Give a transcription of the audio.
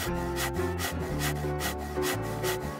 フフフフ。